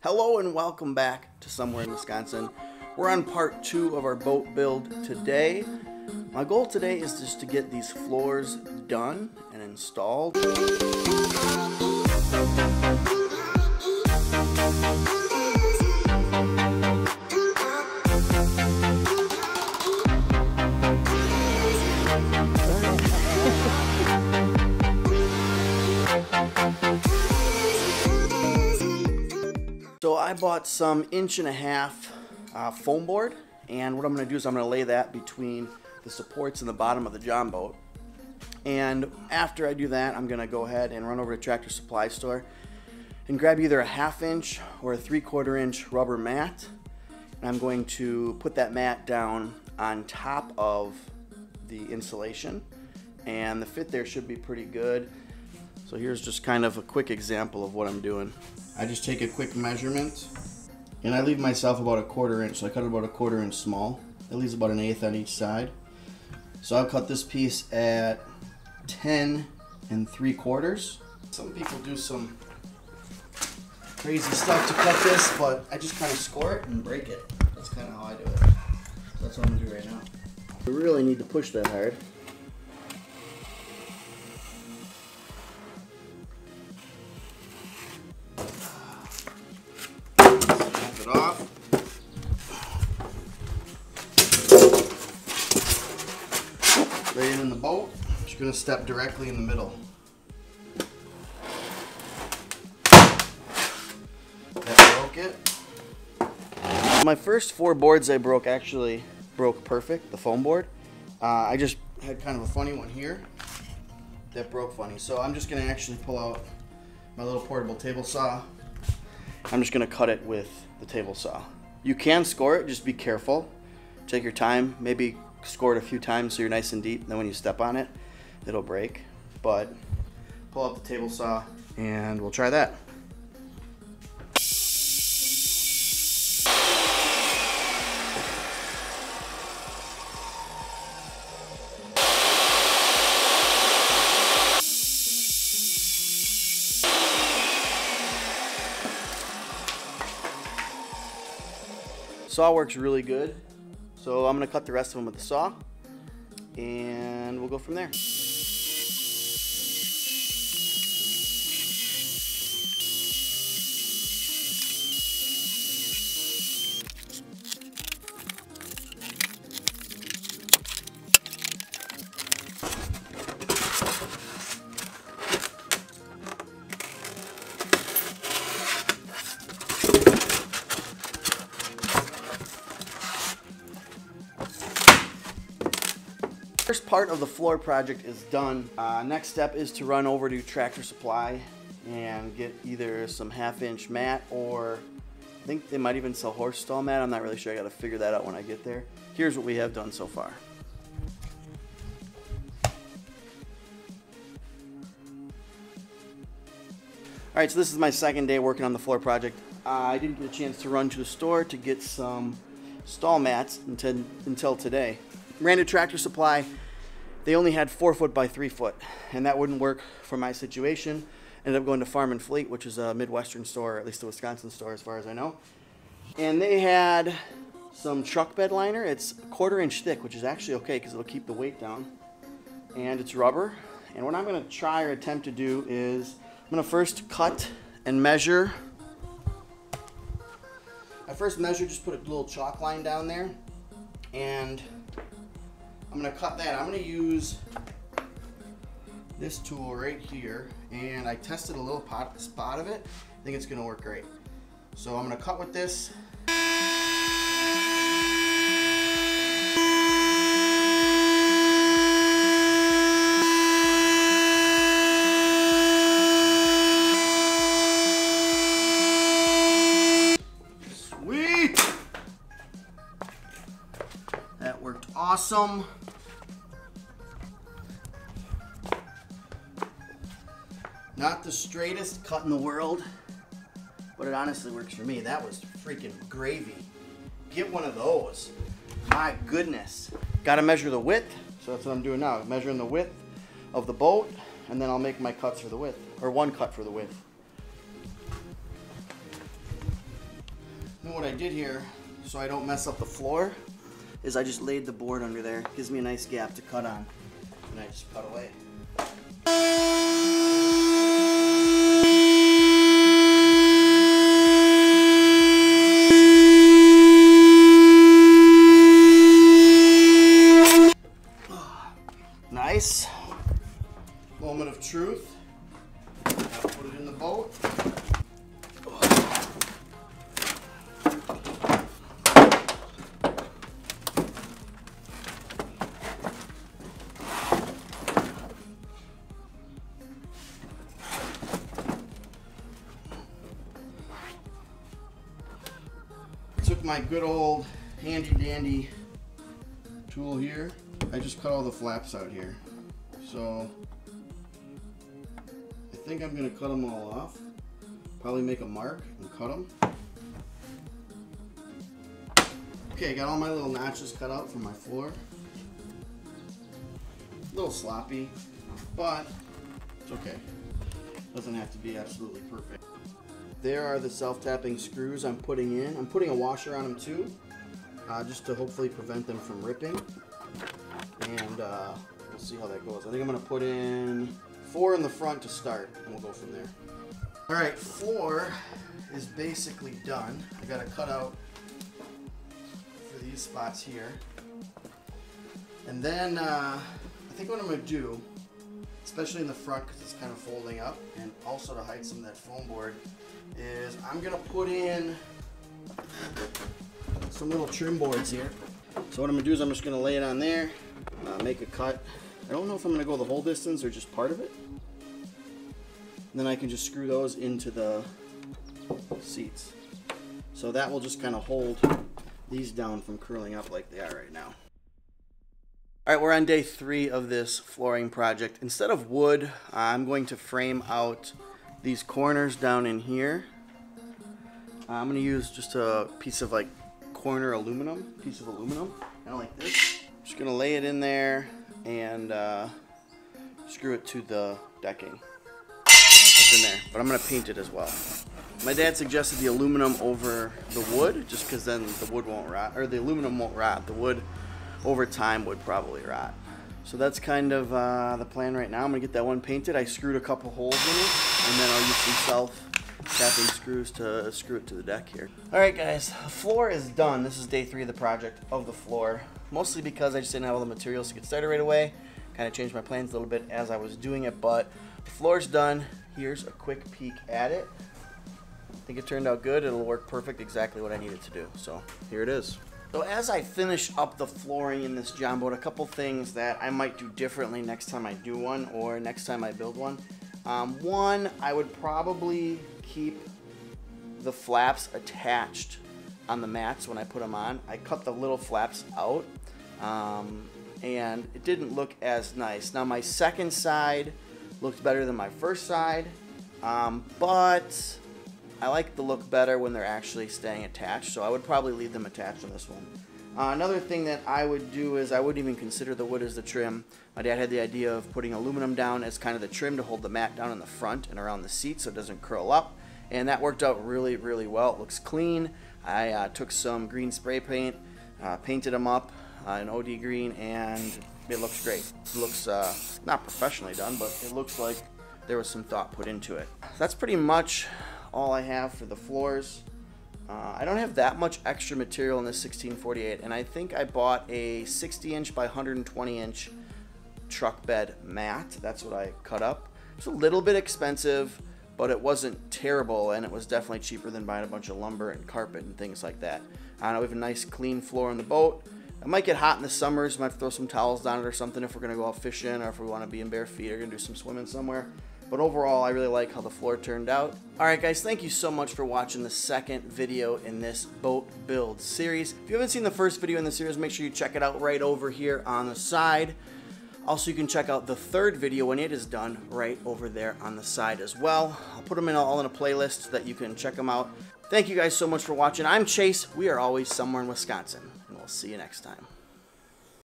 Hello and welcome back to Somewhere in Wisconsin. We're on part two of our boat build today. My goal today is just to get these floors done and installed. Bought some inch and a half uh, foam board and what I'm going to do is I'm going to lay that between the supports in the bottom of the john boat. And after I do that, I'm going to go ahead and run over to Tractor Supply Store and grab either a half inch or a three quarter inch rubber mat. And I'm going to put that mat down on top of the insulation and the fit there should be pretty good. So here's just kind of a quick example of what I'm doing. I just take a quick measurement and I leave myself about a quarter inch. So I cut it about a quarter inch small. It leaves about an eighth on each side. So I'll cut this piece at 10 and 3 quarters. Some people do some crazy stuff to cut this, but I just kind of score it and break it. That's kind of how I do it. That's what I'm gonna do right now. We really need to push that hard. It in the boat. Just gonna step directly in the middle. That broke it. My first four boards I broke actually broke perfect, the foam board. Uh, I just had kind of a funny one here that broke funny. So I'm just gonna actually pull out my little portable table saw. I'm just gonna cut it with the table saw. You can score it, just be careful. Take your time, maybe score it a few times so you're nice and deep. Then when you step on it, it'll break. But pull up the table saw and we'll try that. Saw works really good. So I'm gonna cut the rest of them with the saw and we'll go from there. First part of the floor project is done. Uh, next step is to run over to Tractor Supply and get either some half inch mat or I think they might even sell horse stall mat. I'm not really sure. I gotta figure that out when I get there. Here's what we have done so far. All right, so this is my second day working on the floor project. Uh, I didn't get a chance to run to the store to get some stall mats until, until today. Ran to Tractor Supply. They only had four foot by three foot, and that wouldn't work for my situation. Ended up going to Farm and Fleet, which is a Midwestern store, at least a Wisconsin store as far as I know. And they had some truck bed liner. It's a quarter inch thick, which is actually okay because it'll keep the weight down. And it's rubber. And what I'm gonna try or attempt to do is I'm gonna first cut and measure. I first measure, just put a little chalk line down there. And I'm gonna cut that. I'm gonna use this tool right here. And I tested a little pot, spot of it. I think it's gonna work great. So I'm gonna cut with this. Sweet! That worked awesome. Not the straightest cut in the world, but it honestly works for me. That was freaking gravy. Get one of those. My goodness. Got to measure the width, so that's what I'm doing now. Measuring the width of the boat, and then I'll make my cuts for the width, or one cut for the width. And what I did here, so I don't mess up the floor, is I just laid the board under there. Gives me a nice gap to cut on. And I just cut away. My good old handy dandy tool here. I just cut all the flaps out here. So I think I'm gonna cut them all off. Probably make a mark and cut them. Okay, got all my little notches cut out for my floor. A little sloppy, but it's okay. Doesn't have to be absolutely perfect. There are the self-tapping screws I'm putting in. I'm putting a washer on them too, uh, just to hopefully prevent them from ripping. And uh, we'll see how that goes. I think I'm gonna put in four in the front to start, and we'll go from there. All right, floor is basically done. I got a cutout for these spots here. And then uh, I think what I'm gonna do, especially in the front because it's kind of folding up, and also to hide some of that foam board, is I'm gonna put in some little trim boards here. So what I'm gonna do is I'm just gonna lay it on there, uh, make a cut. I don't know if I'm gonna go the whole distance or just part of it. And then I can just screw those into the seats. So that will just kind of hold these down from curling up like they are right now. All right, we're on day three of this flooring project. Instead of wood, I'm going to frame out these corners down in here. I'm gonna use just a piece of like corner aluminum, piece of aluminum, kind of like this. Just gonna lay it in there and uh, screw it to the decking. That's in there, but I'm gonna paint it as well. My dad suggested the aluminum over the wood, just because then the wood won't rot, or the aluminum won't rot. The wood over time would probably rot. So that's kind of uh, the plan right now. I'm gonna get that one painted. I screwed a couple holes in it, and then I'll use some self tapping screws to screw it to the deck here. All right, guys, the floor is done. This is day three of the project of the floor. Mostly because I just didn't have all the materials to get started right away. Kind of changed my plans a little bit as I was doing it, but the floor's done. Here's a quick peek at it. I think it turned out good. It'll work perfect, exactly what I needed to do. So here it is. So as I finish up the flooring in this John boat, a couple things that I might do differently next time I do one or next time I build one. Um, one, I would probably keep the flaps attached on the mats when I put them on. I cut the little flaps out um, and it didn't look as nice. Now my second side looked better than my first side, um, but I like the look better when they're actually staying attached, so I would probably leave them attached on this one. Uh, another thing that I would do is I wouldn't even consider the wood as the trim. My dad had the idea of putting aluminum down as kind of the trim to hold the mat down in the front and around the seat so it doesn't curl up. And that worked out really, really well. It looks clean. I uh, took some green spray paint, uh, painted them up uh, in OD green, and it looks great. It looks uh, not professionally done, but it looks like there was some thought put into it. That's pretty much all I have for the floors. Uh, I don't have that much extra material in this 1648, and I think I bought a 60 inch by 120 inch truck bed mat. That's what I cut up. It's a little bit expensive, but it wasn't terrible, and it was definitely cheaper than buying a bunch of lumber and carpet and things like that. I know we have a nice clean floor in the boat. It might get hot in the summers. Might throw some towels down it or something if we're gonna go out fishing or if we want to be in bare feet or gonna do some swimming somewhere. But overall, I really like how the floor turned out. Alright guys, thank you so much for watching the second video in this boat build series. If you haven't seen the first video in the series, make sure you check it out right over here on the side. Also, you can check out the third video when it is done right over there on the side as well. I'll put them in all in a playlist so that you can check them out. Thank you guys so much for watching. I'm Chase. We are always somewhere in Wisconsin, and we'll see you next time.